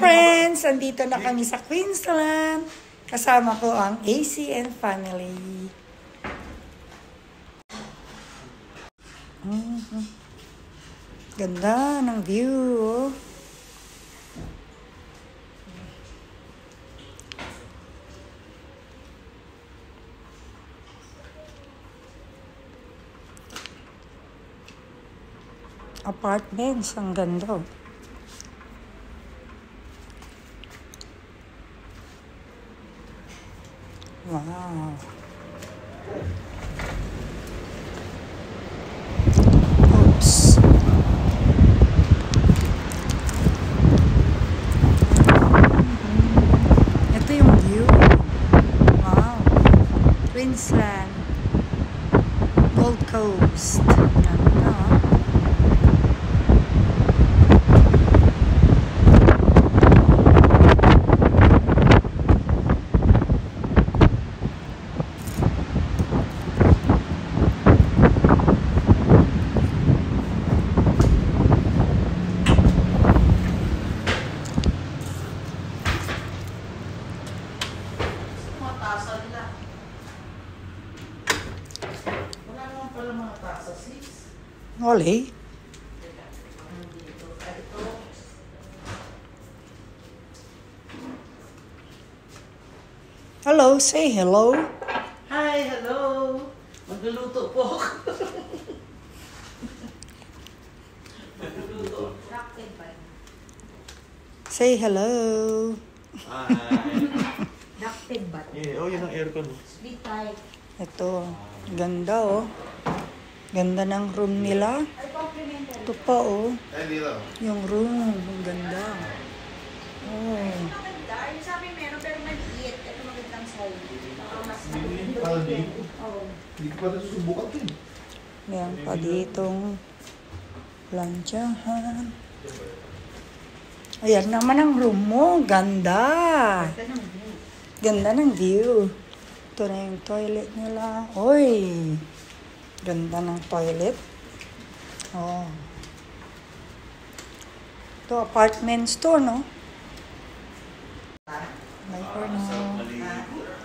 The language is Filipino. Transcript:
friends! Andito na kami sa Queensland. Kasama ko ang ACN family. Mhm. Ganda ng view. oh. Apartments, ang ganda. oh. Wow. Oops. Ito yung view. Wow. Queensland. Gold Coast. Ganda. Tasa nila. Wala naman pala mga tasa, sis. Ay, ito. Hello, say hello. Hi, hello. Magluluto po ako. Magluluto. Say hello. Hi. Ducted ba? Eh, oh, yun ang aircon. Split type. Ito, ganda oh. Ganda ng room nila. Ito pa oh, yung room. Ang ganda. Oh. Maganda. Yung sabi meron pero maliit. Ito magandang. Baka mas di. Oo. Hindi ko pa rin susubukan din. Yan pa ditong planchahan. Ayan naman ang room mo. Ganda. View. Ganda ng view. Ito na yung toilet nila. Oy! Ganda ng toilet. Oh. Ito, apartments to, no? Bye for now.